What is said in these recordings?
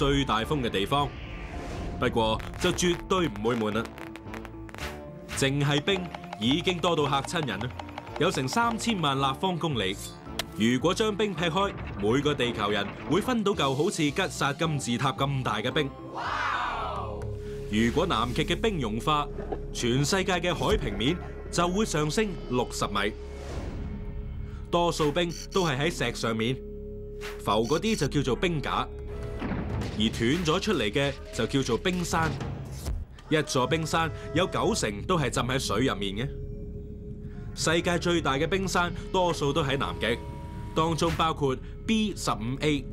最大風嘅地方。不過就絕對唔會悶啦，淨係冰已經多到嚇親人啦，有成三千萬立方公里。如果將冰劈開，每個地球人會分到嚿好似吉薩金字塔咁大嘅冰。如果南極嘅冰融化，全世界嘅海平面就會上升六十米。多數冰都係喺石上面，浮嗰啲就叫做冰架，而斷咗出嚟嘅就叫做冰山。一座冰山有九成都係浸喺水入面嘅。世界最大嘅冰山多數都喺南極。當中包括 B 十五 A，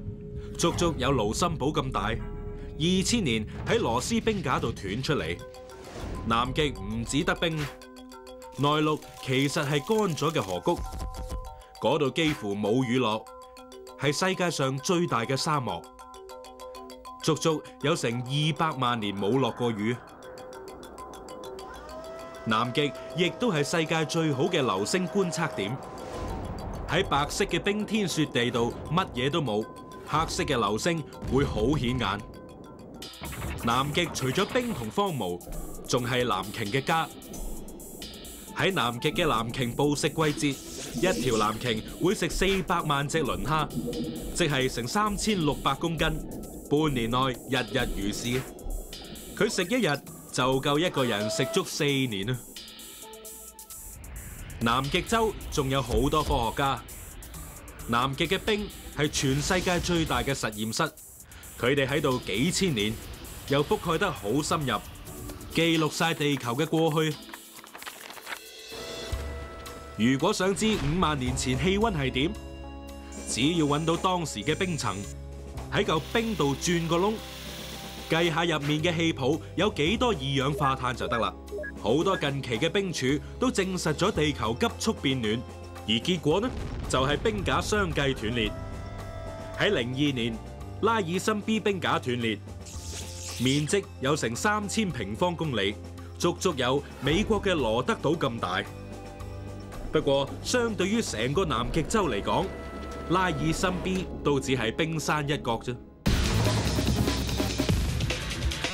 足足有盧森堡咁大，二千年喺羅斯冰架度斷出嚟。南極唔止得冰，內陸其實係乾咗嘅河谷，嗰度幾乎冇雨落，係世界上最大嘅沙漠，足足有成二百萬年冇落過雨。南極亦都係世界最好嘅流星觀測點。喺白色嘅冰天雪地度，乜嘢都冇，黑色嘅流星會好顯眼。南極除咗冰同荒芜，仲係藍鯨嘅家。喺南極嘅藍鯨捕食季節，一條藍鯨會食四百萬隻磷蝦，即係成三千六百公斤。半年內日日如是，佢食一日就夠一個人食足四年。南極洲仲有好多科學家。南極嘅冰係全世界最大嘅實驗室，佢哋喺度幾千年，又覆蓋得好深入，記錄晒地球嘅過去。如果想知五萬年前氣溫係點，只要揾到當時嘅冰層，喺嚿冰度鑽個窿，計下入面嘅氣泡有幾多二氧化碳就得啦。好多近期嘅冰柱都證實咗地球急速變暖，而結果呢就係冰架相繼斷裂。喺零二年，拉爾森 B 冰架斷裂，面積有成三千平方公里，足足有美國嘅羅德島咁大。不過，相對於成個南極洲嚟講，拉爾森 B 都只係冰山一角啫。